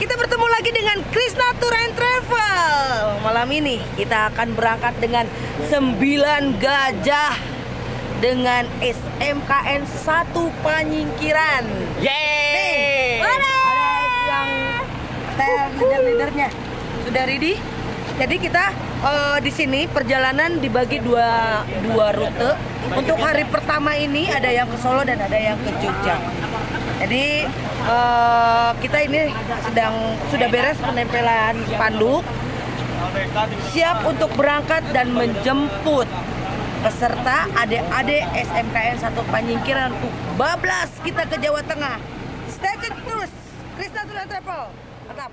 kita bertemu lagi dengan Krisna Tour and Travel. Malam ini kita akan berangkat dengan 9 gajah dengan SMKN 1 Panyingkiran. Yeay! Ada yang leader-leadernya. Sudah ready? Jadi kita eh, di sini perjalanan dibagi dua dua rute. Untuk hari pertama ini ada yang ke Solo dan ada yang ke Jogja. Jadi eh, kita ini sedang sudah beres penempelan spanduk, siap untuk berangkat dan menjemput peserta adik-adik SMKN 1 Panyingkiran untuk bablas kita ke Jawa Tengah. Stay tune terus, Krisna Tour and Travel. Mantap.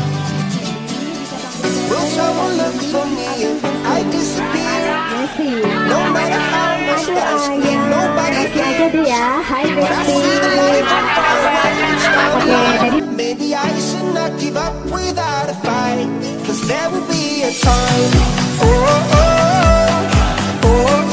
No matter how much that I spend, nobody can. ya. Hi Bestie. Maybe I should not give up without a fight. Cause there will be a time. oh, oh. oh. oh.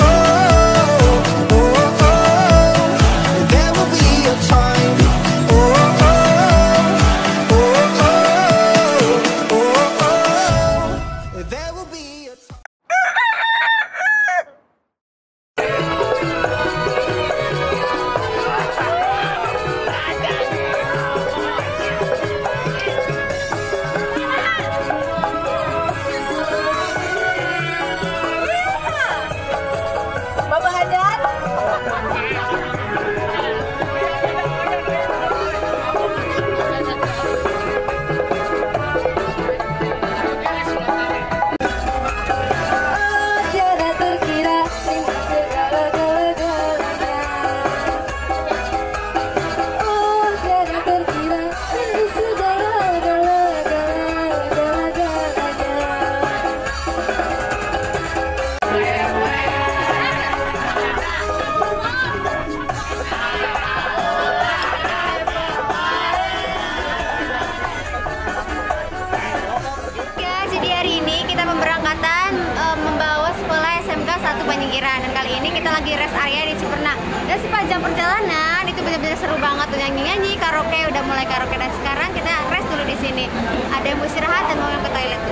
Lagi rest area di Ciperna. Dan sepanjang perjalanan itu benar-benar seru banget tuh nyanyi-nyanyi, karaoke udah mulai karaoke dan sekarang kita rest dulu di sini. Ada yang mau istirahat dan mau ke toilet.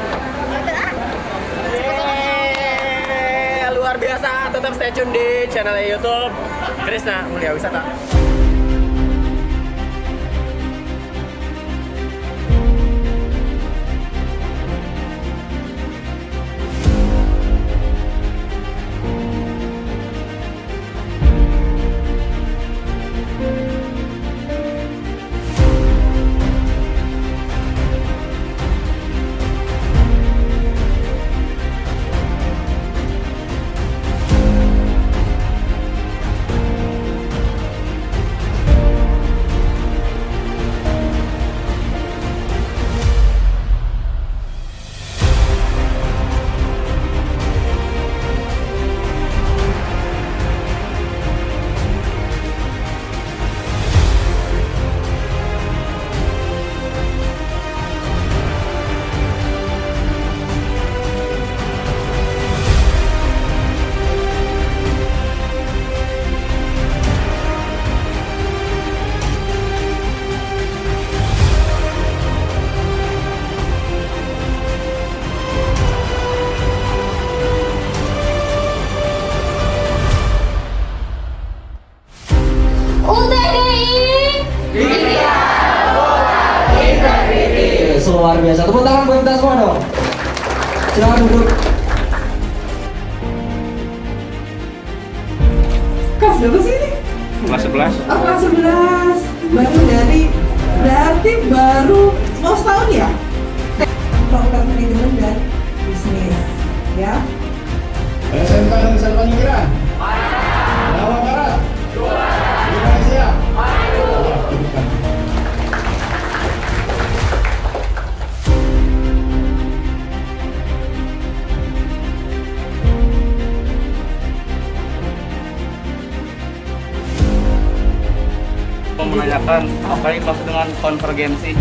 Ah. Yeay, luar biasa. Tetap stay tune di channel YouTube Krisna Mulia Wisata. Konvergensi?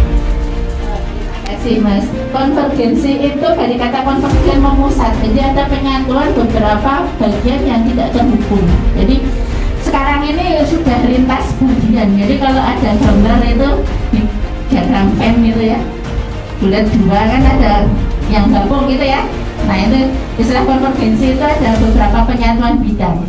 kasih mas. Konvergensi itu dari kata konvergen memusat. Jadi ada penyatuan beberapa bagian yang tidak terhubung. Jadi sekarang ini sudah lintas bagian. Jadi kalau ada gambar itu di diagram Venn gitu ya. Bulat dua kan ada yang gabung gitu ya. Nah itu istilah konvergensi itu ada beberapa penyatuan bidang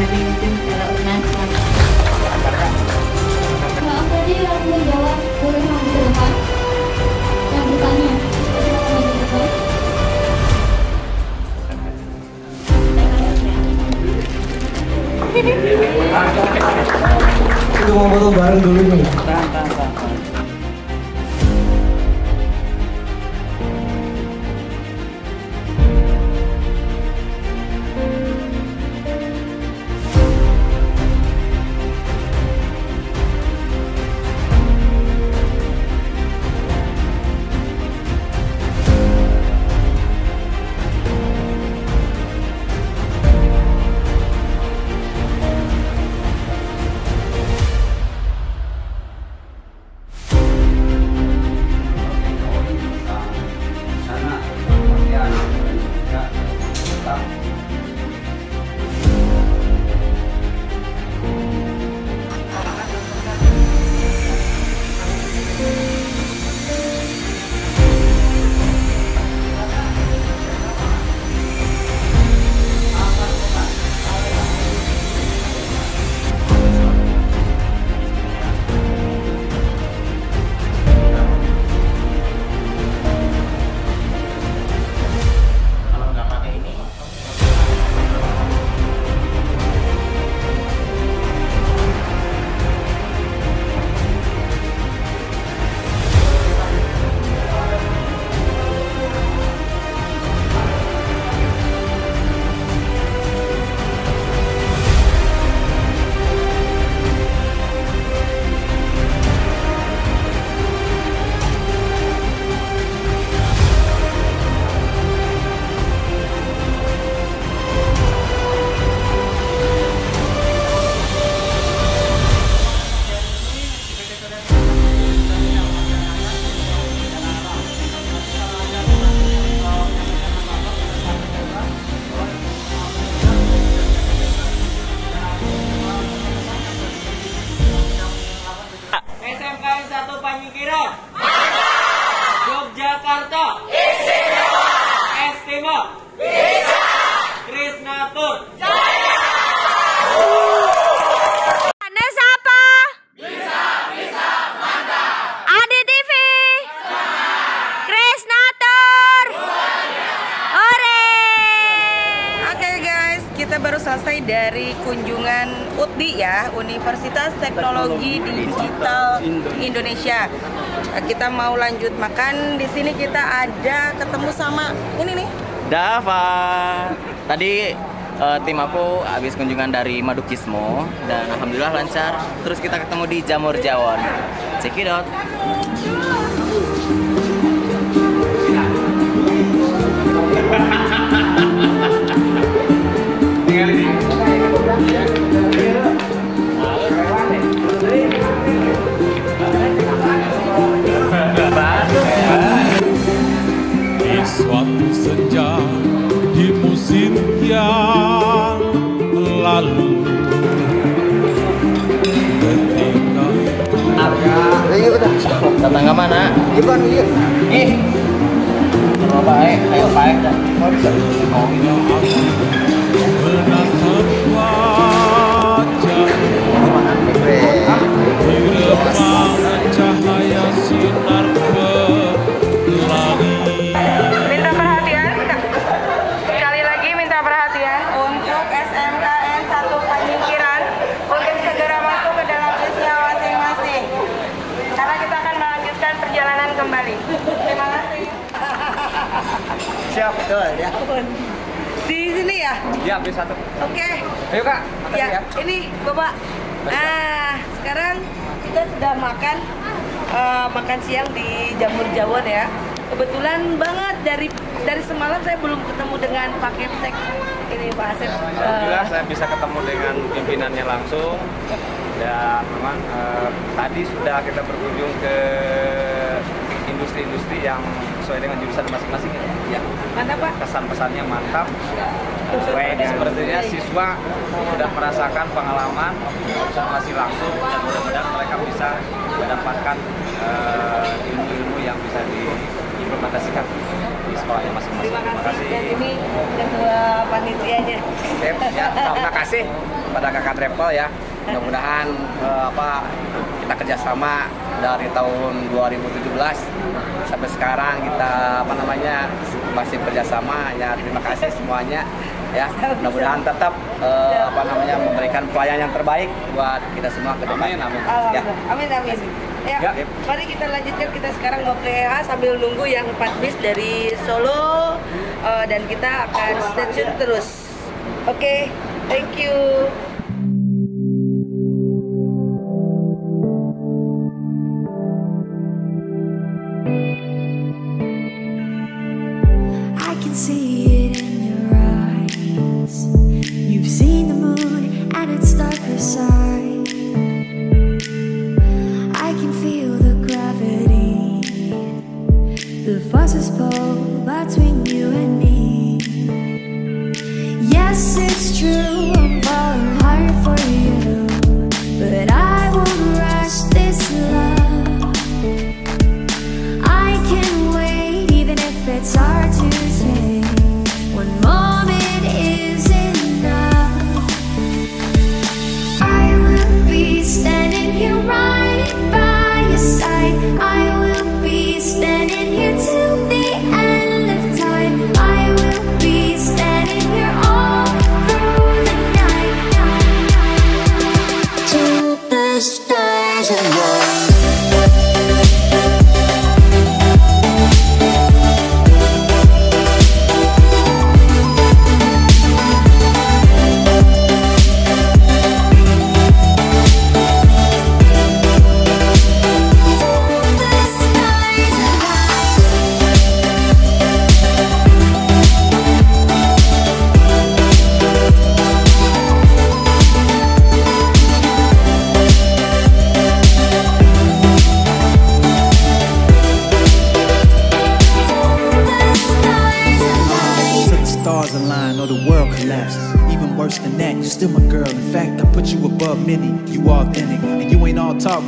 akan Anda siapa? Bisa, bisa, mantap. Adi TV. Krisnatur. Ore. Oke guys, kita baru selesai dari kunjungan UTDI ya, Universitas Teknologi Digital Indonesia. Kita mau lanjut makan. Di sini kita ada ketemu sama ini nih. Dava. Tadi eh, tim aku habis kunjungan dari Madukismo dan alhamdulillah lancar. Terus kita ketemu di Jamur Jawon. Di Ke mana? Gimana iya? Ih. Sama baik, ayo baik dah. Oh, wajah remang Iya, beli satu. Oke. Ayo kak, makasih Ya, ya. ini Bapak. Nah, sekarang kita sudah makan eh, makan siang di Jamur Jawon ya. Kebetulan banget dari dari semalam saya belum ketemu dengan Pak Kepsek ini Pak Asep. Eh, Alhamdulillah saya bisa ketemu dengan pimpinannya langsung dan memang eh, tadi sudah kita berkunjung ke industri-industri yang sesuai dengan jurusan masing-masing ya. ya. Mana Pak? Kesan pesannya mantap. Sesuai sepertinya siswa sudah merasakan pengalaman observasi langsung dan mudah-mudahan mereka bisa mendapatkan eh, ilmu-ilmu yang bisa diimplementasikan di sekolahnya masing-masing. Terima kasih. Dan ini ketua panitianya. Oke, ya, terima kasih kepada kakak Travel ya. Mudah-mudahan eh, apa kita kerjasama dari tahun 2017 sampai sekarang kita apa namanya masih kerjasama ya terima kasih semuanya ya mudah-mudahan tetap eh, apa namanya memberikan pelayanan yang terbaik buat kita semua ke depan amin ya Alhamdulillah. Amin amin. Ya, Ya. mari kita lanjutkan kita sekarang mau ke EH sambil nunggu yang 4 bis dari Solo eh, dan kita akan stay tune terus. Oke, thank you.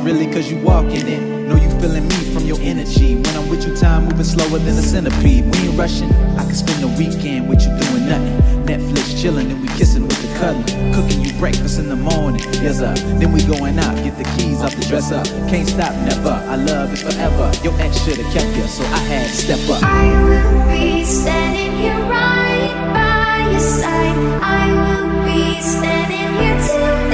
Really, cause you walking it. Know you feeling me from your energy. When I'm with you, time moving slower than a centipede. We ain't rushing. I can spend the weekend with you doing nothing. Netflix chilling and we kissing with the cuddling. Cooking you breakfast in the morning. Yes, sir. Then we going out, get the keys off the dresser. Can't stop, never. I love is forever. Your ex should have kept you, so I had to step up. I will be standing here right by your side. I will be standing here till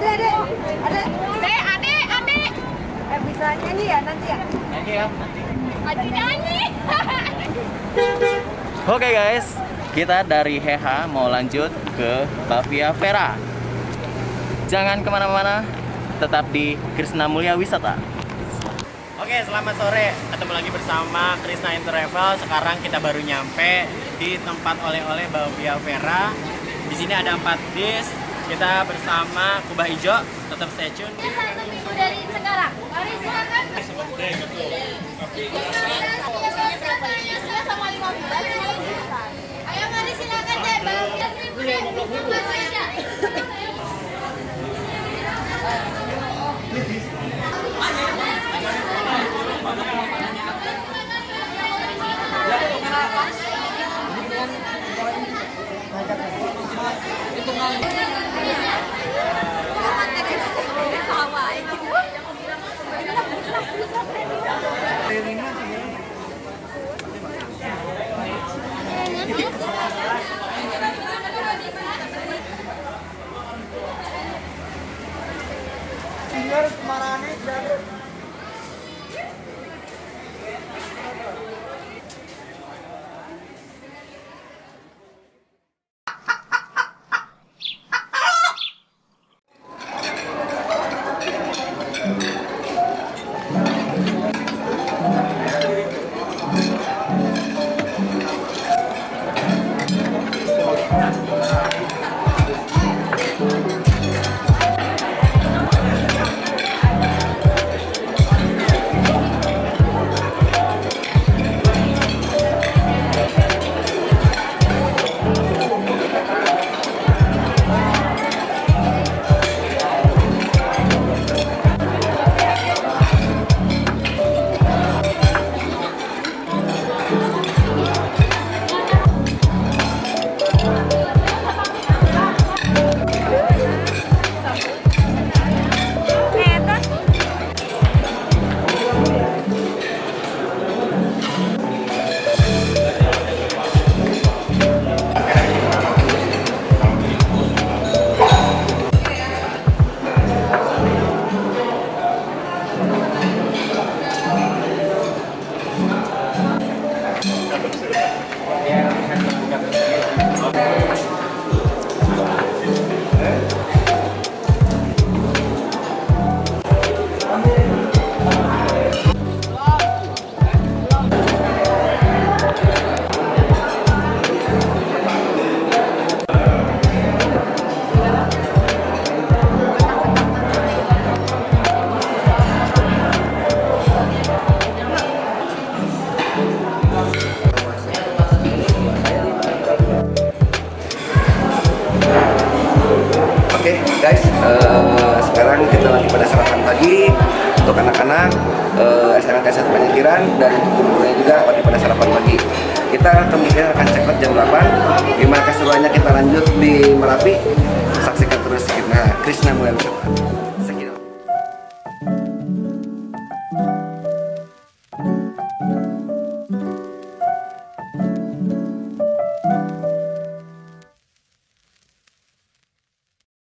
Ada, ada, ada. Ade, ade, ade. Eh, bisa nyanyi ya nanti ya? Nyanyi ya. Nyanyi. Oke guys, kita dari Heha mau lanjut ke Bavia Vera. Jangan ke mana-mana, tetap di Krisna Mulia Wisata. Oke, selamat sore. Ketemu lagi bersama Krisna Intertravel. Sekarang kita baru nyampe di tempat oleh-oleh Bavia Vera. Di sini ada empat bis. Kita bersama Kubah Ijo. Tetap stay tune. Satu minggu dari sekarang. Mari silakan. मराने Oke guys, eh, sekarang kita lagi pada sarapan pagi untuk anak-anak eh, SMK 1 Penyikiran dan guru-gurunya juga lagi pada sarapan pagi. Kita kemungkinan akan out jam 8. Gimana keseruannya kita lanjut di Merapi? Saksikan terus Krisna Mulia Wisata.